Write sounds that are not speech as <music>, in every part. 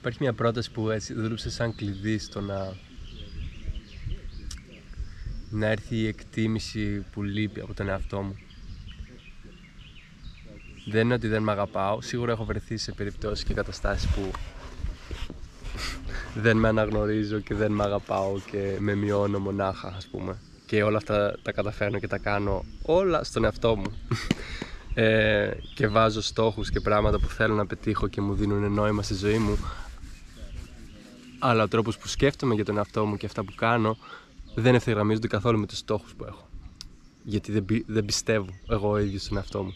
Υπάρχει μια πρόταση που έτσι δούλεψε σαν κλειδί στο να να έρθει η εκτίμηση που λείπει από τον εαυτό μου. Δεν είναι ότι δεν με αγαπάω, σίγουρα έχω βρεθεί σε περιπτώσεις και καταστάσεις που δεν με αναγνωρίζω και δεν με αγαπάω και με μειώνω μονάχα ας πούμε. Και όλα αυτά τα καταφέρνω και τα κάνω όλα στον εαυτό μου. Ε, και βάζω στόχους και πράγματα που θέλω να πετύχω και μου δίνουν νόημα στη ζωή μου αλλά ο τρόπος που σκέφτομαι για τον εαυτό μου και αυτά που κάνω δεν ευθυγραμμίζονται καθόλου με τους στόχους που έχω γιατί δεν, δεν πιστεύω εγώ ο ίδιος στον εαυτό μου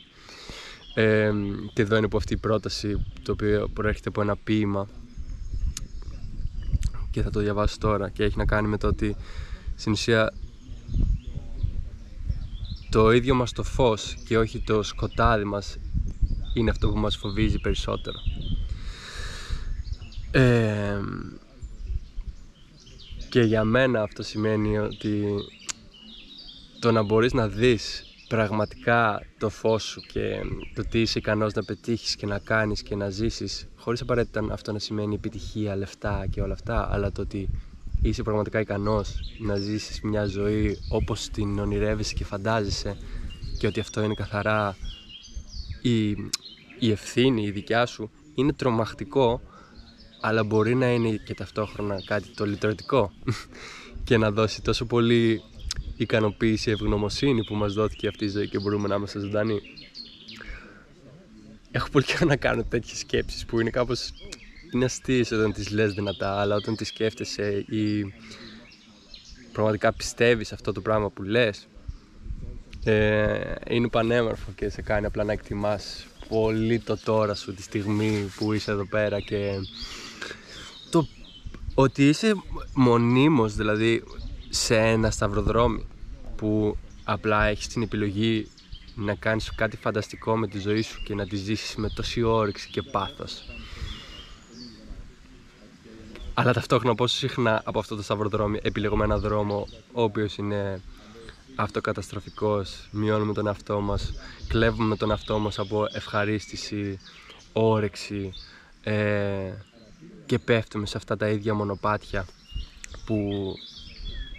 ε, και εδώ είναι που αυτή η πρόταση το οποίο προέρχεται από ένα ποίημα και θα το διαβάσω τώρα και έχει να κάνει με το ότι στην ουσία το ίδιο μας το φως και όχι το σκοτάδι μας είναι αυτό που μας φοβίζει περισσότερο. Ε, και για μένα αυτό σημαίνει ότι το να μπορείς να δεις πραγματικά το φως σου και το τι είσαι ικανός να πετύχεις και να κάνεις και να ζήσεις χωρίς απαραίτητα αυτό να σημαίνει επιτυχία, λεφτά και όλα αυτά αλλά το ότι είσαι πραγματικά ικανός να ζήσεις μια ζωή όπως την ονειρεύεσαι και φαντάζεσαι και ότι αυτό είναι καθαρά η, η ευθύνη η δικιά σου είναι τρομακτικό αλλά μπορεί να είναι και ταυτόχρονα κάτι το λυτρωτικό <laughs> και να δώσει τόσο πολύ ικανοποίηση, ευγνωμοσύνη που μας δόθηκε αυτή η ζωή και μπορούμε να είμαστε ζωντανοί. Έχω πολύ καιρό να κάνω τέτοιες σκέψεις που είναι κάπως είναι αστείες όταν τις λες δυνατά αλλά όταν τις σκέφτεσαι ή πραγματικά πιστεύεις αυτό το πράγμα που λες ε, είναι πανέμορφο και σε κάνει απλά να εκτιμάς πολύ το τώρα σου τη στιγμή που είσαι εδώ πέρα και το ότι είσαι μονίμως δηλαδή σε ένα σταυροδρόμι που απλά έχεις την επιλογή να κάνεις κάτι φανταστικό με τη ζωή σου και να τη ζήσεις με τόση όρεξη και πάθος. Αλλά ταυτόχρονα πόσο συχνά από αυτό το σταυροδρόμι επιλέγουμε ένα δρόμο ο οποίος είναι αυτοκαταστροφικός, μειώνουμε τον εαυτό μας, κλέβουμε τον εαυτό μας από ευχαρίστηση, όρεξη ε, και πέφτουμε σε αυτά τα ίδια μονοπάτια που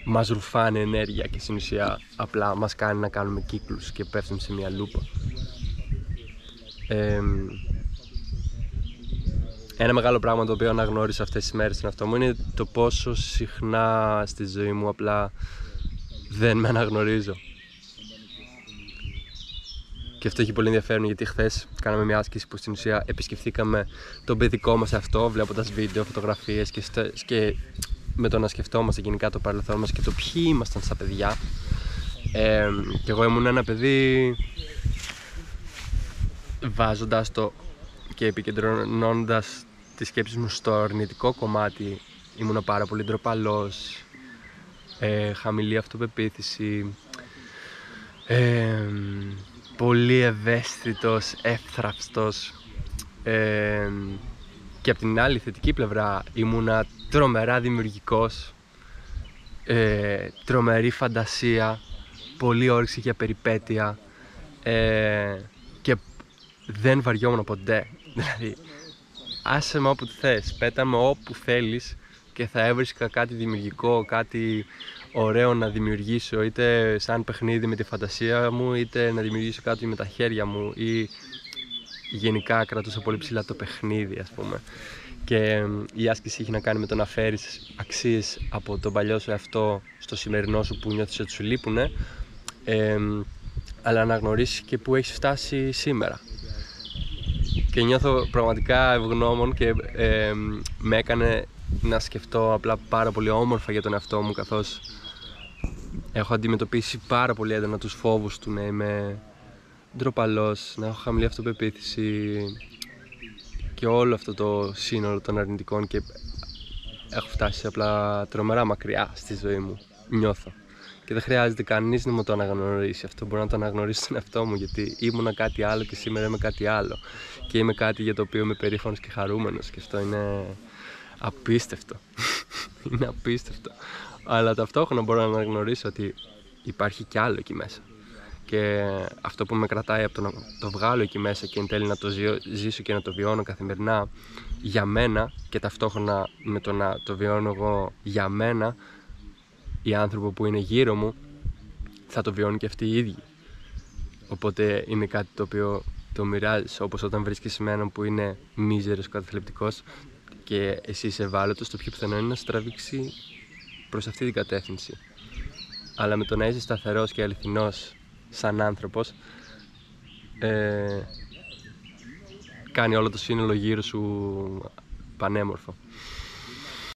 μας ρουφάνε ενέργεια και στην ουσία απλά μας κάνει να κάνουμε κύκλους και πέφτουμε σε μια λούπα. Ε, ένα μεγάλο πράγμα το οποίο αναγνώρισα αυτές τις μέρες στην αυτό μου είναι το πόσο συχνά στη ζωή μου απλά δεν με αναγνωρίζω. Και αυτό έχει πολύ ενδιαφέρον γιατί χθες κάναμε μια άσκηση που στην ουσία επισκεφθήκαμε τον παιδικό μας αυτό, βλέποντας βίντεο, φωτογραφίες και, και με το να σκεφτόμαστε γενικά το παρελθόν μας και το ποιοι ήμασταν στα παιδιά. Ε, και εγώ ήμουν ένα παιδί βάζοντας το και επικεντρωνώντας τις σκέψεις μου στο αρνητικό κομμάτι ήμουν πάρα πολύ ντροπαλός ε, χαμηλή αυτοπεποίθηση ε, πολύ ευαίσθητος, εύθραυστος. Ε, και από την άλλη θετική πλευρά ήμουνα τρομερά δημιουργικός. Ε, τρομερή φαντασία πολύ όρεξη για περιπέτεια. Ε, και δεν βαριόμουν ποτέ. <laughs> Δηλαδή άσε με όπου θες, πέτα με όπου θέλεις και θα έβρισκα κάτι δημιουργικό, κάτι ωραίο να δημιουργήσω είτε σαν παιχνίδι με τη φαντασία μου είτε να δημιουργήσω κάτι με τα χέρια μου ή γενικά κρατούσα πολύ ψηλά το παιχνίδι ας πούμε. Και η άσκηση έχει να κάνει με το να φέρεις αξίες από τον παλιό σου εαυτό στο σημερινό σου που νιώθεις ότι σου λείπουν ε, αλλά να γνωρίσεις και που έχεις φτάσει σήμερα. Και νιώθω πραγματικά ευγνώμων και ε, με έκανε να σκεφτώ απλά πάρα πολύ όμορφα για τον εαυτό μου καθώς έχω αντιμετωπίσει πάρα πολύ έντονα τους φόβους του να είμαι ντροπαλός, να έχω χαμηλή αυτοπεποίθηση και όλο αυτό το σύνολο των αρνητικών και έχω φτάσει απλά τρομερά μακριά στη ζωή μου, νιώθω και δεν χρειάζεται κανείς να μου το αναγνωρίσει. Αυτό μπορώ να το αναγνωρίσω στον εαυτό μου γιατί ήμουνα κάτι άλλο και σήμερα είμαι κάτι άλλο. Και είμαι κάτι για το οποίο είμαι περήφανος και χαρούμενος. Και αυτό είναι απίστευτο. <laughs> είναι απίστευτο. Αλλά ταυτόχρονα μπορώ να αναγνωρίσω ότι υπάρχει κι άλλο εκεί μέσα. και αυτό που με κρατάει από το να το βγάλω εκεί μέσα και εν τέλει να το ζήσω και να το βιώνω καθημερινά για μένα και ταυτόχρονα με το να το βιώνω εγώ για μένα οι άνθρωποι που είναι γύρω μου θα το βιώνουν και αυτοί οι ίδιοι οπότε είναι κάτι το οποίο το μοιράζεις όπως όταν βρίσκεις έναν που είναι μίζερος καταθλιπτικός και εσύ είσαι ευάλωτος το πιο πιθανό είναι να σου τραβήξει προς αυτή την κατεύθυνση αλλά με το να είσαι σταθερός και αληθινός σαν άνθρωπος ε, κάνει όλο το σύνολο γύρω σου πανέμορφο.